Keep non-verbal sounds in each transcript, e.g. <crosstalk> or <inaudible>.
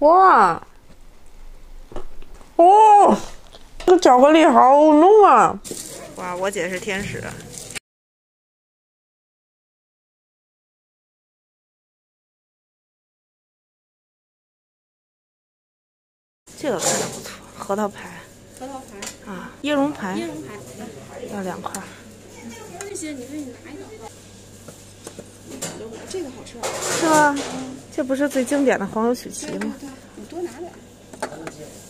哇，哦，这个巧克力好浓啊！哇，我姐是天使。这个看着不错，核桃牌。核桃牌啊，椰蓉牌。椰蓉牌要两块。这些你可以拿一个。这个好吃。是吗？这不是最经典的黄油曲奇吗？对，你多拿点。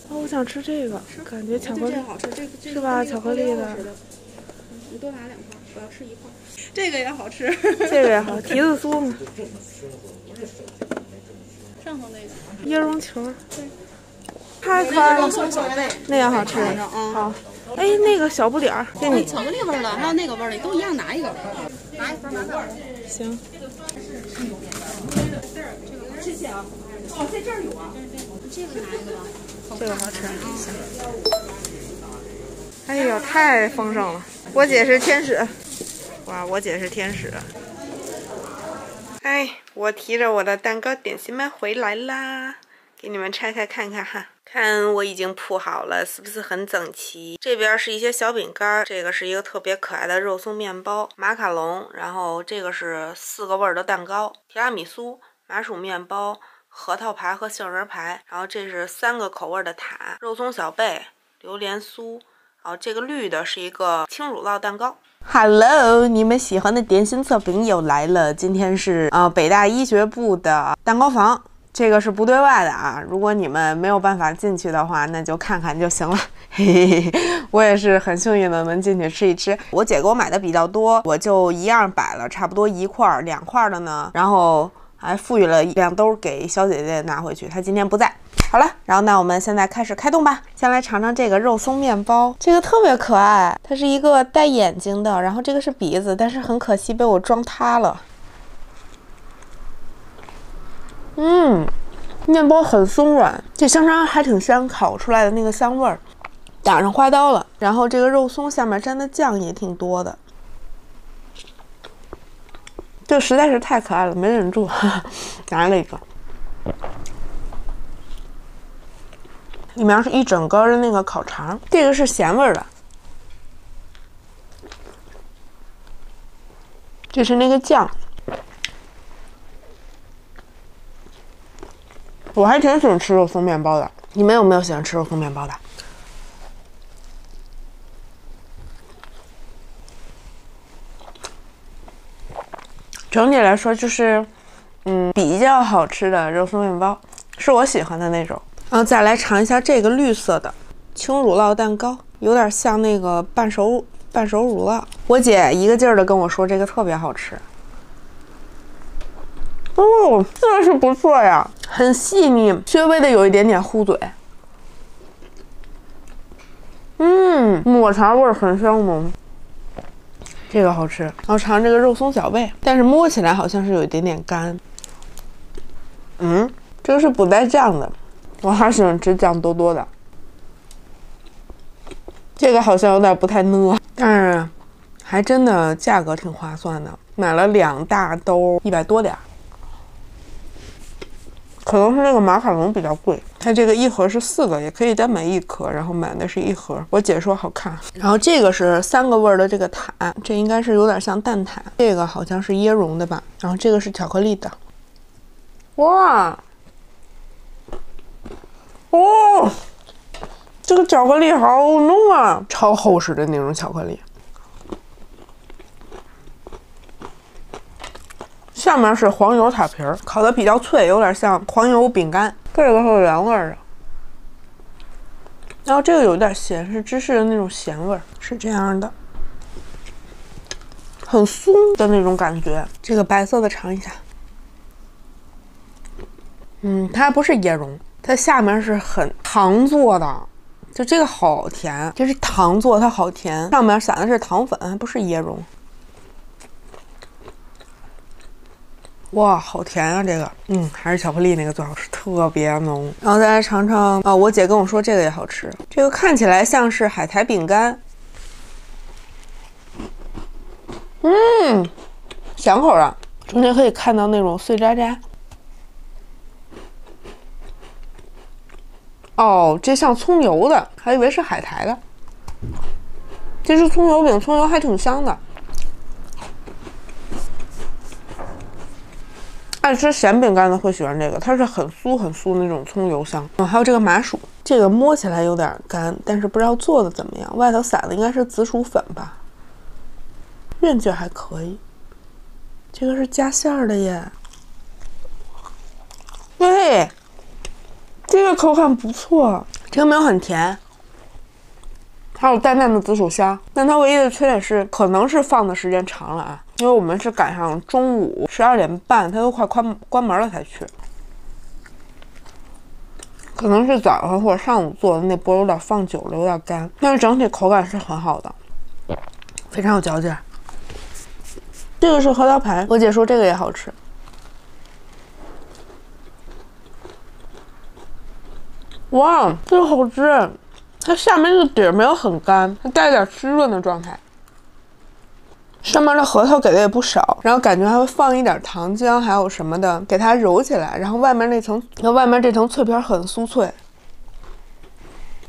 哦，我想吃这个，感觉巧克力好吃，这个是吧？巧克力的。你多拿两块，我要吃一块。这个也好吃。这个也好，提子酥嘛。<laughs> 上头那个。椰蓉球。对。太可爱了，那样好吃。好。哎，那个小不点儿，给你。巧克力味的，还有那个味的，都一样，拿一个。拿一份，拿份。行。谢谢啊。哦，在这儿有啊。这个拿一个吧。这个好吃。行。哎呦，太丰盛了！我姐是天使。哇，我姐是天使。哎，我提着我的蛋糕点心们回来啦，给你们拆开看看哈。看我已经铺好了，是不是很整齐？这边是一些小饼干，这个是一个特别可爱的肉松面包、马卡龙，然后这个是四个味儿的蛋糕：提拉米苏、麻薯面包、核桃牌和杏仁牌。然后这是三个口味的塔：肉松小贝、榴莲酥。然后，这个绿的是一个轻乳酪蛋糕。Hello，你们喜欢的点心测评又来了。今天是啊，北大医学部的蛋糕房。这个是不对外的啊，如果你们没有办法进去的话，那就看看就行了。嘿嘿嘿，我也是很幸运的能进去吃一吃。我姐给我买的比较多，我就一样摆了差不多一块儿、两块的呢，然后还富裕了两兜给小姐姐拿回去，她今天不在。好了，然后那我们现在开始开动吧。先来尝尝这个肉松面包，这个特别可爱，它是一个带眼睛的，然后这个是鼻子，但是很可惜被我装塌了。嗯，面包很松软，这香肠还挺香，烤出来的那个香味儿，打上花刀了。然后这个肉松下面沾的酱也挺多的，这实在是太可爱了，没忍住 <laughs> 拿了一个。里面是一整根的那个烤肠，这个是咸味的，这是那个酱。我还挺喜欢吃肉松面包的，你们有没有喜欢吃肉松面包的？整体来说就是，嗯，比较好吃的肉松面包，是我喜欢的那种。然后再来尝一下这个绿色的轻乳酪蛋糕，有点像那个半熟半熟乳酪。我姐一个劲儿的跟我说这个特别好吃。哦，真的是不错呀，很细腻，稍微的有一点点糊嘴。嗯，抹茶味很香浓，这个好吃。然后尝这个肉松小贝，但是摸起来好像是有一点点干。嗯，这个是不带酱的，我还喜欢吃酱多多的。这个好像有点不太呢，但是还真的价格挺划算的，买了两大兜，一百多点。可能是那个马卡龙比较贵，它这个一盒是四个，也可以单买一颗，然后买的是一盒。我姐说好看，然后这个是三个味儿的这个塔，这应该是有点像蛋挞，这个好像是椰蓉的吧，然后这个是巧克力的。哇，哦，这个巧克力好浓啊，超厚实的那种巧克力。下面是黄油塔皮儿，烤的比较脆，有点像黄油饼干。这个是原味的，然后这个有点咸，是芝士的那种咸味，是这样的，很松的那种感觉。这个白色的尝一下，嗯，它不是椰蓉，它下面是很糖做的，就这个好甜，这是糖做，它好甜，上面撒的是糖粉，还不是椰蓉。哇，好甜啊！这个，嗯，还是巧克力那个最好吃，特别浓。然后再来尝尝啊，我姐跟我说这个也好吃，这个看起来像是海苔饼干，嗯，咸口的，中间可以看到那种碎渣渣。哦，这像葱油的，还以为是海苔的。这是葱油饼，葱油还挺香的。爱吃咸饼干的会喜欢这个，它是很酥很酥那种葱油香。嗯，还有这个麻薯，这个摸起来有点干，但是不知道做的怎么样。外头撒的应该是紫薯粉吧，韧劲还可以。这个是加馅儿的耶。对，这个口感不错，这个没有很甜，还有淡淡的紫薯香。但它唯一的缺点是，可能是放的时间长了啊，因为我们是赶上中午十二点半，它都快关关门了才去。可能是早上或者上午做的那波有点放久了，有点干，但是整体口感是很好的，非常有嚼劲。这个是核桃排，我姐说这个也好吃。哇，这个好吃！它下面这个底儿没有很干，它带点湿润的状态。上面的核桃给的也不少，然后感觉还会放一点糖浆，还有什么的，给它揉起来。然后外面那层，那外面这层脆皮很酥脆。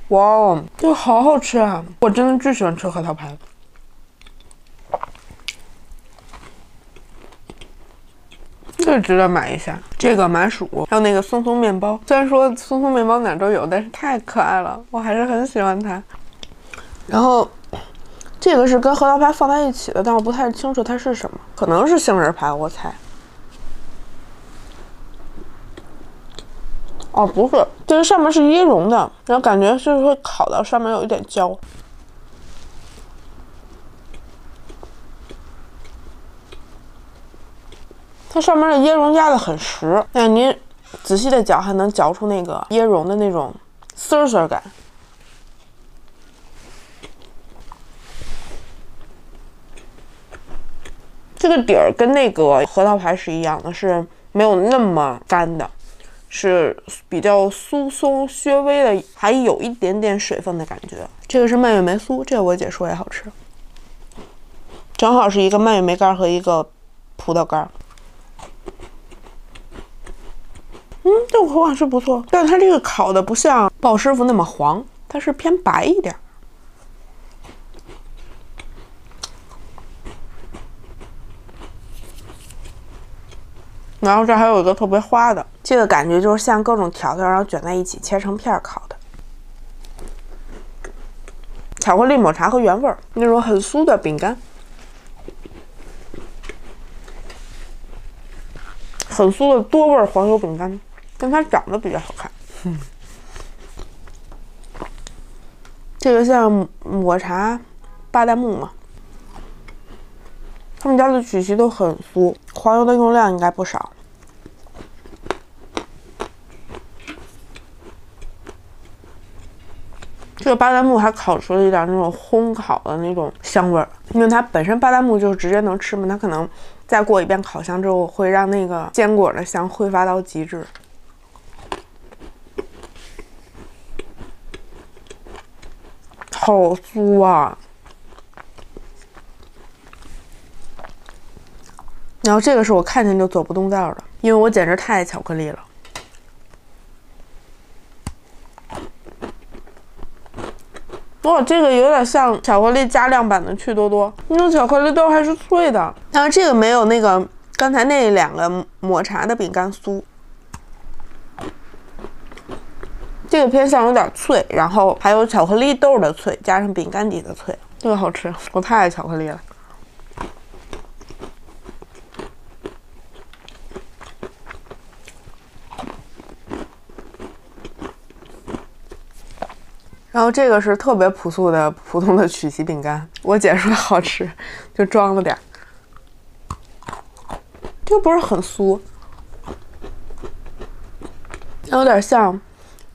哇哦，这个好好吃啊！我真的最喜欢吃核桃排。这值得买一下，这个麻薯，还有那个松松面包。虽然说松松面包哪都有，但是太可爱了，我还是很喜欢它。然后这个是跟核桃排放在一起的，但我不太清楚它是什么，可能是杏仁排，我猜。哦，不是，这个上面是椰蓉的，然后感觉是会烤到上面有一点焦。它上面的椰蓉压的很实，但您仔细的嚼还能嚼出那个椰蓉的那种丝丝感。这个底儿跟那个核桃排是一样的，是没有那么干的，是比较酥松、略微的，还有一点点水分的感觉。这个是蔓越莓酥，这个我姐说也好吃，正好是一个蔓越莓干和一个葡萄干。嗯，这个口感是不错，但它这个烤的不像鲍师傅那么黄，它是偏白一点。然后这还有一个特别花的，这个感觉就是像各种条条，然后卷在一起切成片烤的。巧克力抹茶和原味儿那种很酥的饼干，很酥的多味黄油饼干。但它长得比较好看，这个像抹茶巴旦木嘛，他们家的曲奇都很酥，黄油的用量应该不少。这个巴旦木还烤出了一点那种烘烤的那种香味儿，因为它本身巴旦木就是直接能吃嘛，它可能再过一遍烤箱之后，会让那个坚果的香挥发到极致。好酥啊！然后这个是我看见就走不动道的，因为我简直太爱巧克力了。哇，这个有点像巧克力加量版的趣多多，那种巧克力豆还是脆的，但是这个没有那个刚才那两个抹茶的饼干酥。这个偏向有点脆，然后还有巧克力豆的脆，加上饼干底的脆，这个好吃，我太爱巧克力了。然后这个是特别朴素的普通的曲奇饼干，我姐说好吃，就装了点这个不是很酥，有点像。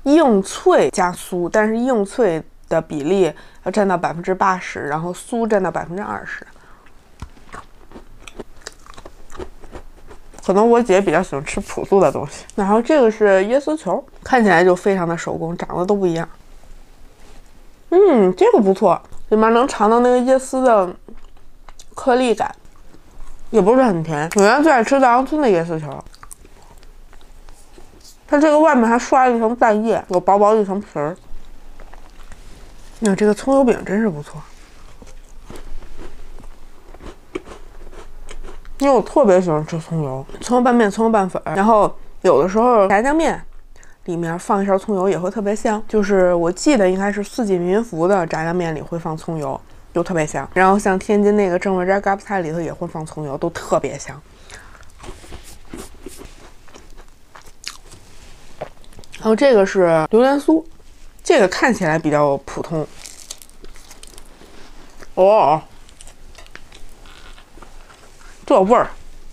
硬脆加酥，但是硬脆的比例要占到百分之八十，然后酥占到百分之二十。可能我姐比较喜欢吃朴素的东西。然后这个是椰丝球，看起来就非常的手工，长得都不一样。嗯，这个不错，里面能尝到那个椰丝的颗粒感，也不是很甜。我原来最爱吃稻香村的椰丝球。它这个外面还刷了一层蛋液，有薄薄一层皮儿。那这个葱油饼真是不错，因为我特别喜欢吃葱油，葱油拌面、葱油拌粉，然后有的时候炸酱面里面放一勺葱油也会特别香。就是我记得应该是四季民福的炸酱面里会放葱油，就特别香。然后像天津那个正味斋嘎巴菜里头也会放葱油，都特别香。然后这个是榴莲酥，这个看起来比较普通。哦，这味儿，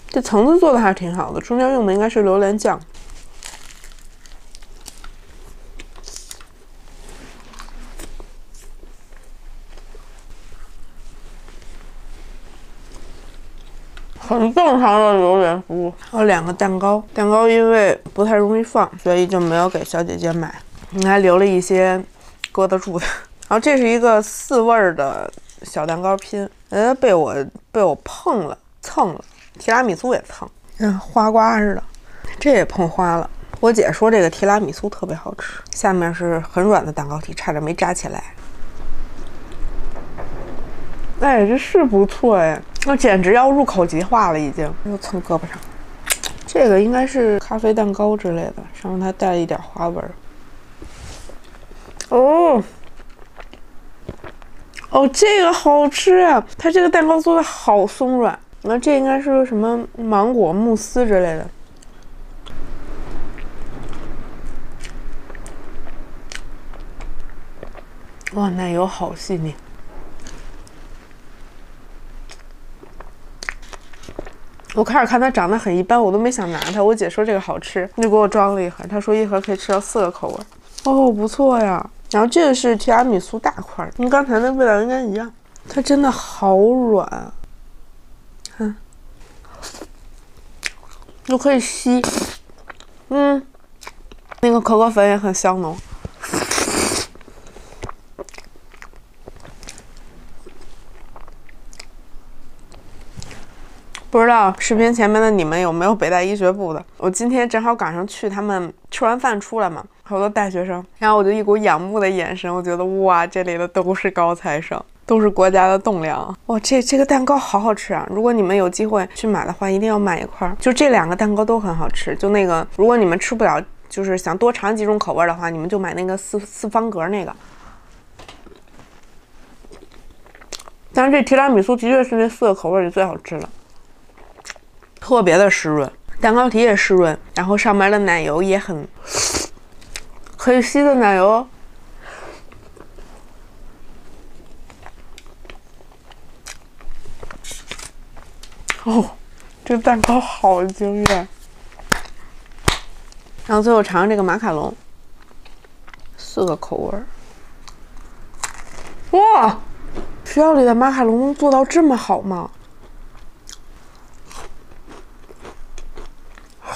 这层子做的还是挺好的，中间用的应该是榴莲酱。很正常的榴莲酥，还有两个蛋糕，蛋糕因为不太容易放，所以就没有给小姐姐买。你还留了一些搁得住的。然后这是一个四味儿的小蛋糕拼，呃，被我被我碰了蹭了，提拉米苏也蹭，嗯，花瓜似的，这也碰花了。我姐说这个提拉米苏特别好吃，下面是很软的蛋糕体，差点没扎起来。哎，这是不错哎。那简直要入口即化了，已经又蹭胳膊上。这个应该是咖啡蛋糕之类的，上面还带了一点花纹。哦，哦，这个好吃啊！它这个蛋糕做的好松软。那这应该是个什么芒果慕斯之类的。哇，奶油好细腻。我开始看它长得很一般，我都没想拿它。我姐说这个好吃，就给我装了一盒。她说一盒可以吃到四个口味，哦，不错呀。然后这个是提拉米苏大块，跟刚才那味道应该一样。它真的好软，看，又可以吸，嗯，那个可可粉也很香浓。不知道视频前面的你们有没有北大医学部的？我今天正好赶上去他们吃完饭出来嘛，好多大学生，然后我就一股仰慕的眼神，我觉得哇，这里的都是高材生，都是国家的栋梁。哇，这这个蛋糕好好吃啊！如果你们有机会去买的话，一定要买一块。就这两个蛋糕都很好吃。就那个，如果你们吃不了，就是想多尝几种口味的话，你们就买那个四四方格那个。但是这提拉米苏的确是那四个口味里最好吃的。特别的湿润，蛋糕体也湿润，然后上面的奶油也很可以吸的奶油。哦，这蛋糕好惊艳！然后最后尝尝这个马卡龙，四个口味儿。哇，学校里的马卡龙能做到这么好吗？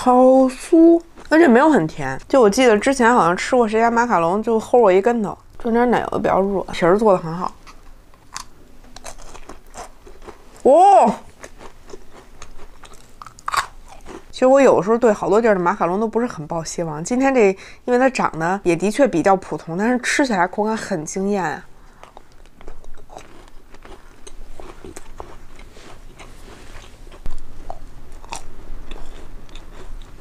好酥，而且没有很甜。就我记得之前好像吃过谁家马卡龙，就齁我一跟头。中间奶油比较弱，皮儿做的很好。哦，其实我有时候对好多地儿的马卡龙都不是很抱希望。今天这，因为它长得也的确比较普通，但是吃起来口感很惊艳啊。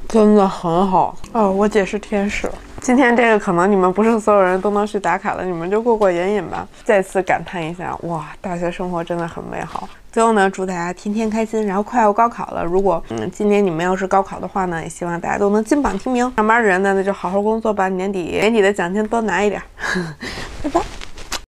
真的很好哦，我姐是天使。今天这个可能你们不是所有人都能去打卡的，你们就过过瘾瘾吧。再次感叹一下，哇，大学生活真的很美好。最后呢，祝大家天天开心。然后快要高考了，如果嗯今年你们要是高考的话呢，也希望大家都能金榜题名。上班的人呢，那就好好工作吧，年底年底的奖金多拿一点。<laughs> 拜拜。